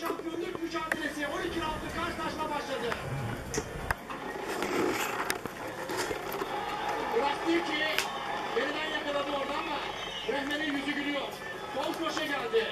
şampiyonluk mücadelesi 12 roundlu karşılaşma başladı. Bıraktı ki yeniden yakaladı orada ama Rehmen'in yüzü gülüyor. Sol köşe geldi.